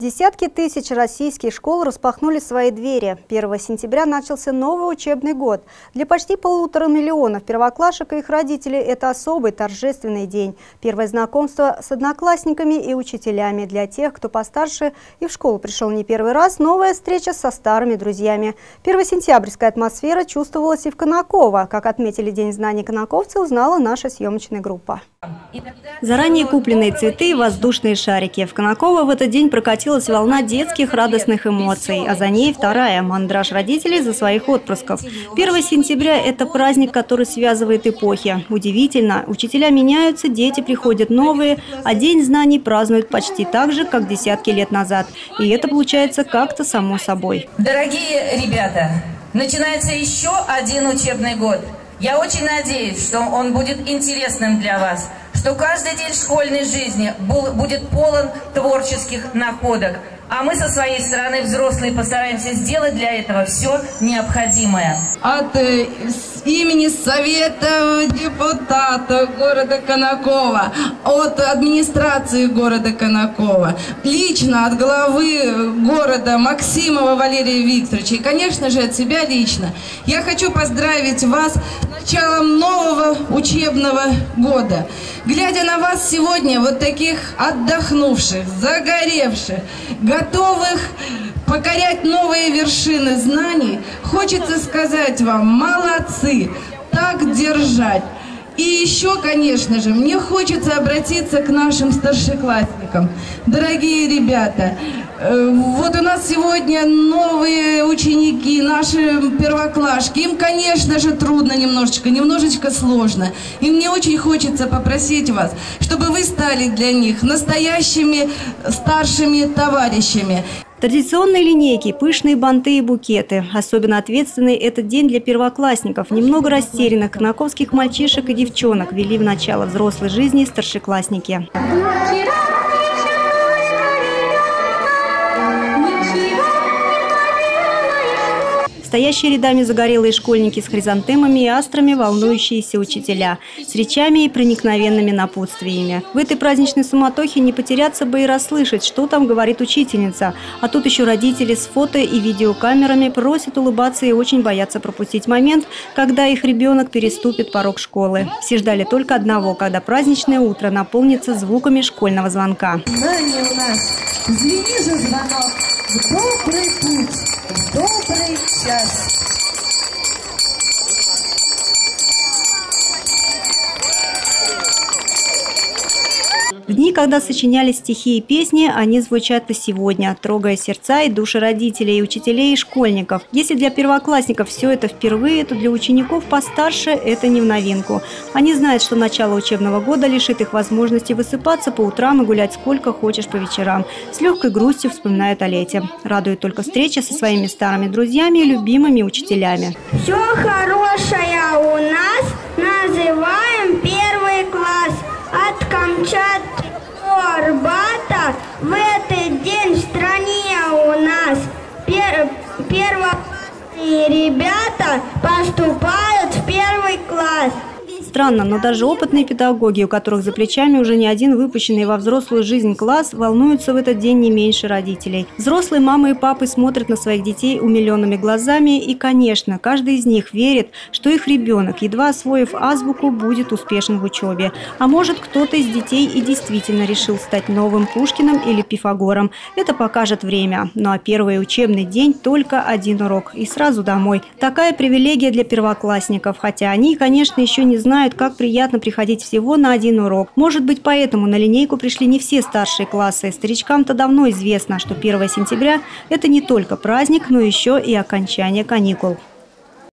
Десятки тысяч российских школ распахнули свои двери. 1 сентября начался новый учебный год. Для почти полутора миллионов первоклашек и их родителей это особый торжественный день. Первое знакомство с одноклассниками и учителями. Для тех, кто постарше и в школу пришел не первый раз, новая встреча со старыми друзьями. Первосентябрьская атмосфера чувствовалась и в Конаково. Как отметили День знаний конаковцы, узнала наша съемочная группа. Заранее купленные цветы и воздушные шарики. В Конаково в этот день прокатилась волна детских радостных эмоций, а за ней вторая – мандраж родителей за своих отпрысков. 1 сентября – это праздник, который связывает эпохи. Удивительно, учителя меняются, дети приходят новые, а День знаний празднуют почти так же, как десятки лет назад. И это получается как-то само собой. Дорогие ребята, начинается еще один учебный год – я очень надеюсь, что он будет интересным для вас, что каждый день школьной жизни будет полон творческих находок, а мы со своей стороны, взрослые, постараемся сделать для этого все необходимое. От э, имени Совета депутатов города Конакова, от администрации города Конакова, лично от главы города Максимова Валерия Викторовича и, конечно же, от себя лично. Я хочу поздравить вас началом нового учебного года. Глядя на вас сегодня, вот таких отдохнувших, загоревших, готовых покорять новые вершины знаний, хочется сказать вам, молодцы, так держать. И еще, конечно же, мне хочется обратиться к нашим старшеклассникам. Дорогие ребята, э, вот у нас сегодня новые ученики, наши первоклашки. Им, конечно же, трудно немножечко, немножечко сложно. И мне очень хочется попросить вас, чтобы вы стали для них настоящими старшими товарищами. Традиционные линейки, пышные банты и букеты. Особенно ответственный этот день для первоклассников. Немного растерянных конаковских мальчишек и девчонок вели в начало взрослой жизни старшеклассники. Стоящие рядами загорелые школьники с хризантемами и астрами, волнующиеся учителя, с речами и проникновенными напутствиями. В этой праздничной суматохе не потеряться бы и расслышать, что там говорит учительница. А тут еще родители с фото и видеокамерами просят улыбаться и очень боятся пропустить момент, когда их ребенок переступит порог школы. Все ждали только одного, когда праздничное утро наполнится звуками школьного звонка. Знание у нас. Звени же звонок в добрый путь, добрый yes. Когда сочиняли стихи и песни, они звучат и сегодня, трогая сердца и души родителей, учителей, и школьников. Если для первоклассников все это впервые, то для учеников постарше это не в новинку. Они знают, что начало учебного года лишит их возможности высыпаться по утрам и гулять сколько хочешь по вечерам. С легкой грустью вспоминают о лете. Радует только встреча со своими старыми друзьями и любимыми учителями. Все хорошее у нас называем первый класс. От Камчатки Арбата в этот день в стране у нас пер, первоклассные ребята поступают в первый класс. Странно, но даже опытные педагоги, у которых за плечами уже не один выпущенный во взрослую жизнь класс, волнуются в этот день не меньше родителей. Взрослые мамы и папы смотрят на своих детей умиленными глазами и, конечно, каждый из них верит, что их ребенок, едва освоив азбуку, будет успешен в учебе. А может, кто-то из детей и действительно решил стать новым Пушкиным или Пифагором. Это покажет время. Ну а первый учебный день только один урок и сразу домой. Такая привилегия для первоклассников, хотя они, конечно, еще не знают, знают, как приятно приходить всего на один урок. Может быть, поэтому на линейку пришли не все старшие классы. Старичкам-то давно известно, что 1 сентября – это не только праздник, но еще и окончание каникул.